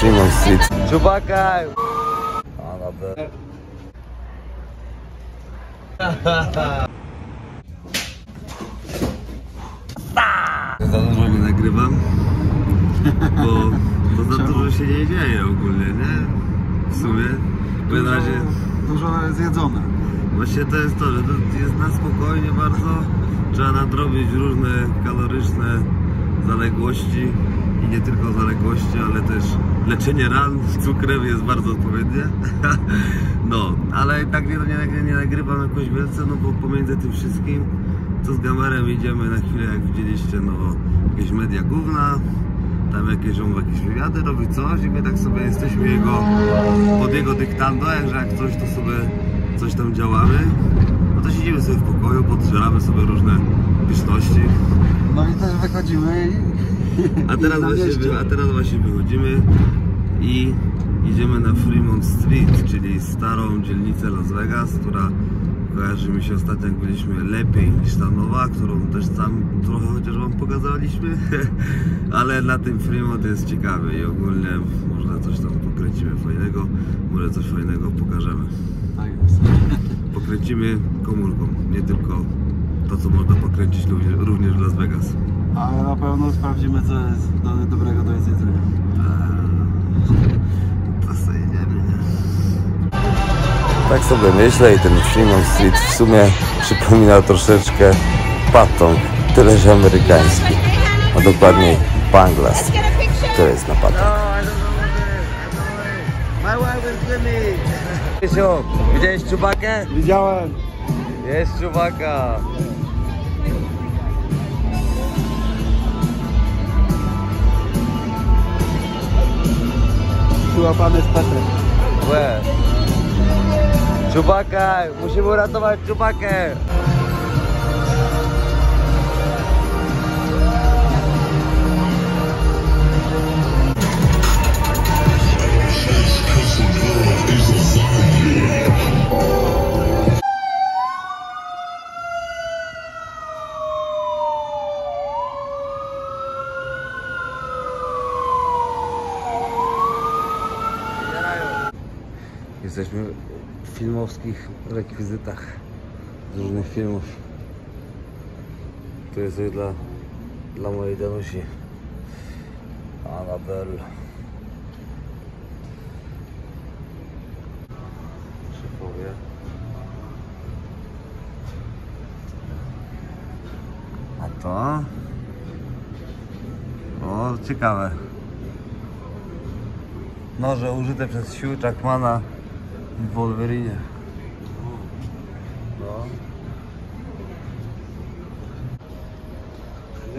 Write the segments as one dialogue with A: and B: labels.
A: Fremont Street. Czubaka! Anabel. Za dużo nie nagrywam, bo to za dużo się nie dzieje ogólnie, nie? W sumie. Bo na razie
B: Dużo zjedzone.
A: Właśnie to jest to, że to jest na spokojnie bardzo. Trzeba nadrobić różne kaloryczne zaległości i nie tylko zaległości, ale też leczenie ran cukrem jest bardzo odpowiednie. No, ale tak nie, nie, nie nagrywam jakoś wielce, no bo pomiędzy tym wszystkim to z gamerem idziemy na chwilę, jak widzieliście, no jakieś media gówna, tam jakieś, on jakieś wywiady robi coś i my tak sobie jesteśmy jego, pod jego dyktando, jakże jak coś to sobie coś tam działamy, no to siedzimy sobie w pokoju, podżeramy sobie różne pyszności,
B: No i też wychodzimy i...
A: a teraz,
B: i
A: właśnie, a teraz właśnie wychodzimy i idziemy na Fremont Street, czyli starą dzielnicę Las Vegas, która kojarzy mi się ostatnio jak byliśmy lepiej niż ta nowa, którą też tam trochę chociaż wam pokazaliśmy, ale na tym Fremont jest ciekawy i ogólnie może coś tam pokręcimy fajnego, może coś fajnego pokażemy.
B: Tak.
A: Pokręcimy komórką, nie tylko to co można pokręcić również- w Las Vegas.
B: Ale na pewno sprawdzimy co jest do, dobrego do jedzenia.
A: To sobie jedziemy, nie? Tak sobie myślę i ten Fremont Street w sumie przypomina troszeczkę Patong, tyle że amerykański, a dokładniej Banglas, to jest na Patong. My wife is with me. Krzysiu, widziałeś czubakę?
B: Widziałem!
A: Jest czubaka.
B: Przyłapany z Petrem.
A: Łe. Czubaka, musimy uratować czubakę. Jesteśmy w filmowskich rekwizytach z różnych filmów. Tu jest coś dla, dla mojej Danusi. Anabel. Szefowie. A to? O, ciekawe. Noże użyte przez Hugh Jackmana w Wolverine. No.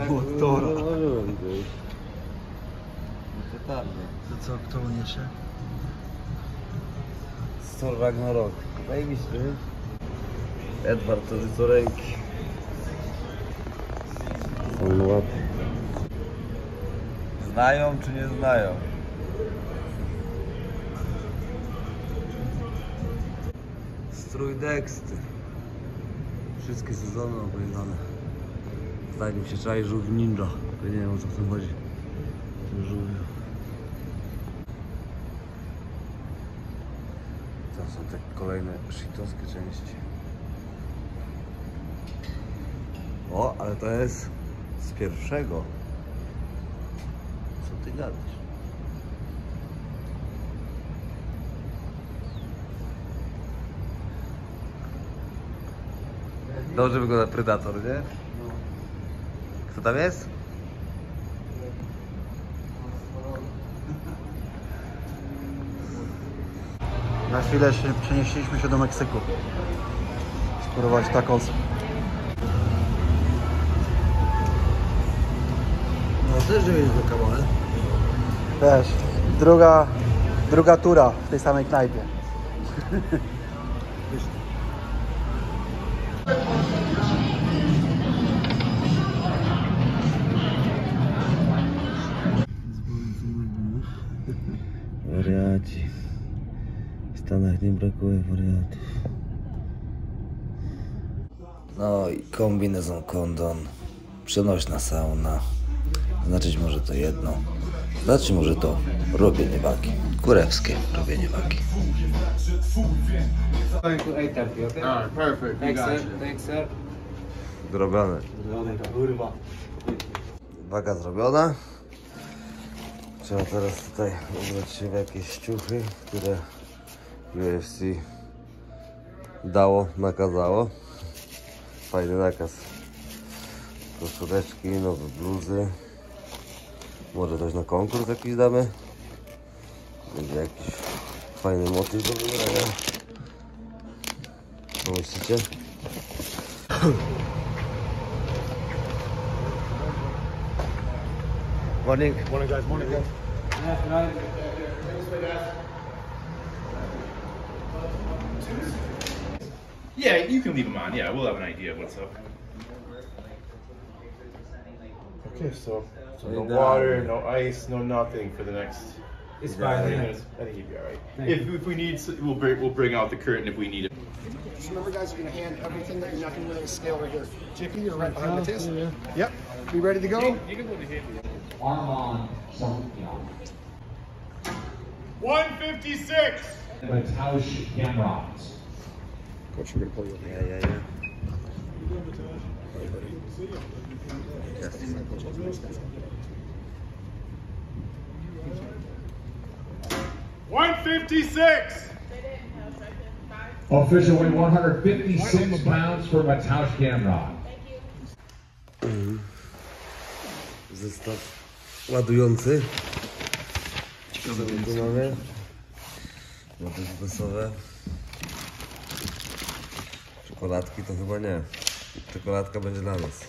B: Motora.
A: Zauważyłem gdzieś. No totalnie.
B: To co, kto uniesie?
A: Thor Ragnarok. Zajebiście. Edward to do ręki. Są łapy. Znają czy nie znają? Strój Dexter. Wszystkie sezony obejrzane. Mi się czaj żółw ninja. Ja nie wiem o co w tym chodzi. Żółwiu. To są te kolejne shitowskie części. O, ale to jest z pierwszego. Co ty gadasz? Dobrze wygląda Predator, nie? Kto tam jest?
B: Na chwilę się przenieśliśmy się do Meksyku. Spróbować tacos.
A: No też że jest do kawale.
B: Też. Druga, druga tura w tej samej knajpie.
A: Wariaci. W Stanach nie brakuje wariatów. No i kombinezon kondon. Przenośna sauna. Znaczyć może to jedno. Znaczy może to robienie wagi. Kurewskie robienie wagi.
C: Going to 8.30, okay?
D: Alright, perfect. We
C: Thanks,
D: got
C: sir.
D: you.
C: Thanks, sir.
A: Zrobione. Waga zrobiona. Trzeba teraz tutaj ubrać się w jakieś ciuchy, które UFC dało, nakazało. Fajny nakaz. Koszuleczki, nowe bluzy. Może coś na konkurs jakiś damy. Będzie jakiś fajny motyw do wybrania. Co myślicie? Morning.
B: Morning guys, morning guys.
E: Yeah, you can leave them on. Yeah, we'll have an idea of what's up.
D: Okay, so, so no water, no ice, no nothing for the next.
C: It's fine. yeah.
D: I think you'll be all right. If, if we need, we'll bring we'll bring out the curtain if we need it.
F: Just remember, guys, you're going to hand everything that you're not going to really scale right here. JP, you're right behind Matthias. Yep. Be ready to go.
G: Armand Sarukian,
D: 156.
G: Mataush Gamrot,
F: Coach, you're going to pull you over.
A: Yeah, yeah, yeah.
D: One fifty six.
G: official weight 156 pounds for Mataush Gamrot.
A: Zestaw ładujący. Ciekawe, co tu mamy. Lody wesołe. Czekoladki to chyba nie. Czekoladka będzie dla nas.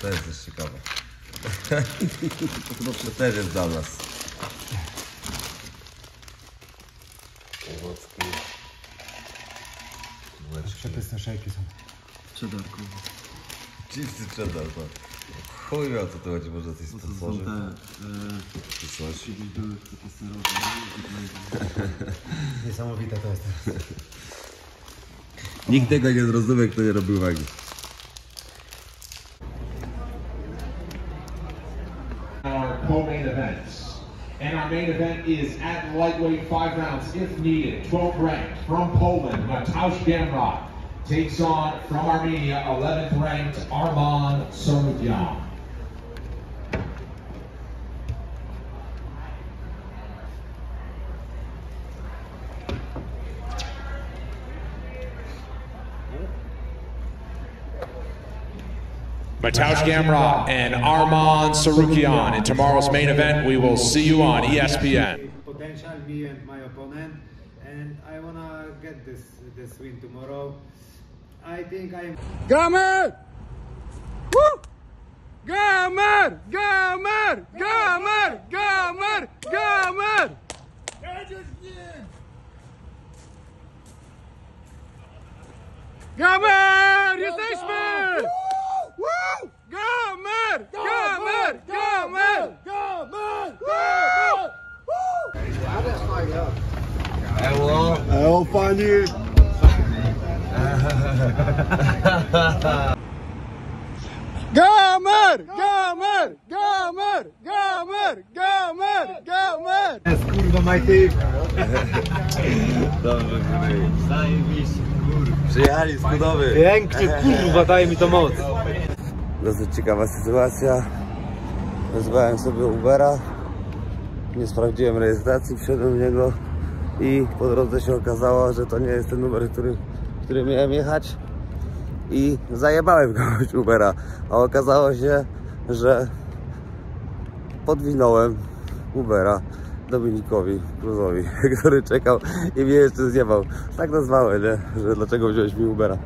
A: To jest też ciekawe. to też jest dla nas. Owocki.
B: Przepyszne szejki są.
A: Chipsy cheddar, tak. Chuj o co tu chodzi, może coś stworzyć. Czy coś.
B: Niesamowite to jest teraz.
A: Nikt tego nie zrozumie, kto nie robił wagi.
G: Our co-main events. And our main event is at lightweight five rounds if needed. 12th ranked from Poland, Mataush Gamrot takes on from Armenia 11th ranked Arman Sarukyan.
H: Mataush Gamrot and Armand Sarukian. In tomorrow's main event, we will see you on ESPN.
C: Potential, me and my opponent, and I wanna get this this win tomorrow. I think I'm.
I: Gamer! Woo! Gamer! Gamer! Gamer! Gamer! Gamer! Gamer! Jesteśmy! Woo! Gamer! Gamer! Gamer! Gamer!
B: Eo, pani!
I: Gamer! Gamer! Gamer! Gamer! Gamer! Gamer!
B: Jest kurwa my team.
A: Dobrze, gry. Zajebiście, kur. Przyjechali z budowy.
B: Pięknie, kurwa, daj mi to moc.
A: Dosyć ciekawa sytuacja. Wezwałem sobie Ubera. Nie sprawdziłem rejestracji, wszedłem w niego i po drodze się okazało, że to nie jest ten numer, który, który miałem jechać. I zajebałem kogoś Ubera. A okazało się, że podwinąłem Ubera Dominikowi Cruzowi, który czekał i mnie jeszcze zjebał. Tak nazwałem, nie? Że dlaczego wziąłeś mi Ubera.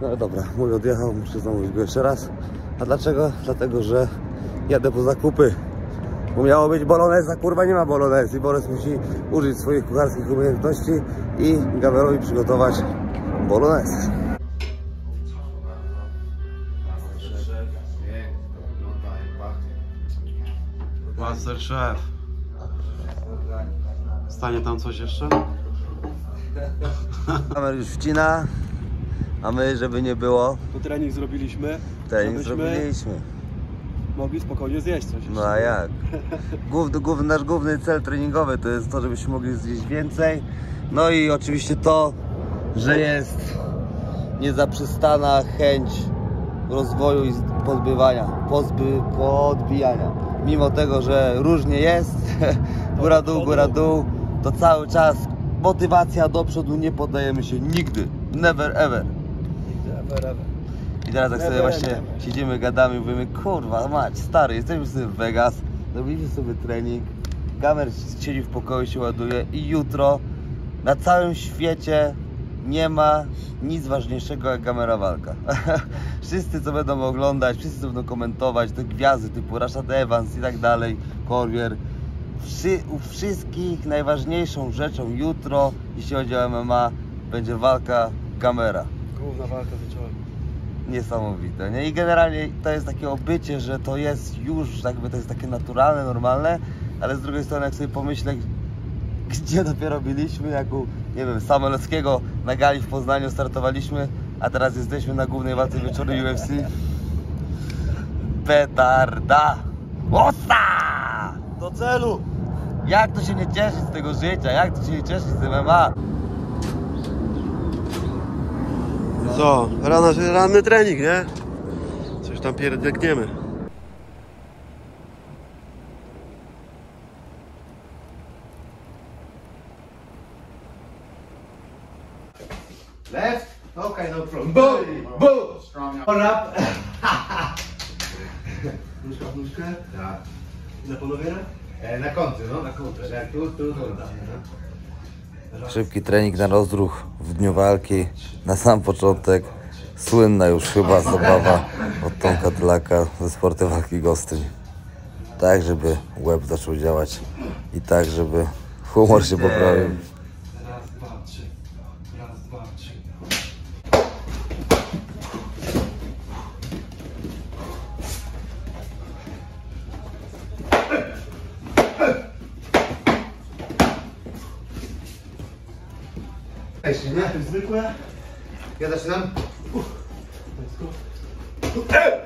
A: No dobra, mój odjechał, muszę zamówić go jeszcze raz. A dlaczego? Dlatego, że jadę po zakupy. Bo miało być bolonez, a kurwa nie ma bolonez i Borys musi użyć swoich kucharskich umiejętności i Gawerowi przygotować bolonez.
B: Master Chef. Stanie tam coś jeszcze?
A: Kamer już wcina, a my, żeby nie było,
B: To trening zrobiliśmy.
A: trening
B: Żebyśmy
A: zrobiliśmy.
B: mogli spokojnie zjeść coś.
A: No a jak? Główny, główny, nasz główny cel treningowy to jest to, żebyśmy mogli zjeść więcej. No i oczywiście to, że jest niezaprzestana chęć rozwoju i pozbywania, pozby, podbijania. Mimo tego, że różnie jest, góra dół, góra dół, to cały czas motywacja do przodu, nie poddajemy się nigdy. Never ever. I teraz jak sobie właśnie siedzimy, gadamy, mówimy, kurwa mać, stary, jesteśmy sobie w Vegas, zrobiliśmy sobie trening, gamer siedzi w pokoju, się ładuje i jutro na całym świecie nie ma nic ważniejszego jak gamera walka. wszyscy co będą oglądać, wszyscy co będą komentować, te gwiazdy typu Rashad Evans i tak dalej, Cormier, Wszy, u wszystkich najważniejszą rzeczą jutro, jeśli chodzi o MMA, będzie walka gamera
B: Główna walka wieczorem.
A: niesamowite, nie? I generalnie to jest takie obycie, że to jest już, jakby to jest takie naturalne, normalne, ale z drugiej strony jak sobie pomyślę, gdzie dopiero byliśmy, jak u, nie wiem, Samoleckiego na gali w Poznaniu startowaliśmy, a teraz jesteśmy na głównej walce wieczoru UFC. Petarda! Osta!
B: Do celu!
A: Jak to się nie cieszyć z tego życia? Jak to się nie cieszyć z MMA?
J: Co? Rana, ranny trening, nie? Coś tam pierdykniemy.
C: Left? Okay, no problem. Boom! Boom! Strong up.
J: Nóżka w nóżkę?
C: Tak.
J: Na polowienie?
C: E, na kąty, no, na kąty. że Jak tu, tu, tu.
A: Szybki trening na rozruch w dniu walki. Na sam początek słynna już chyba zabawa od Tomka Tylaka ze sporty walki Gostyń. Tak, żeby łeb zaczął działać i tak, żeby humor się poprawił.
C: Jeśli nie,
J: Zwykłe.
C: ja zaczynam.
J: Let's go.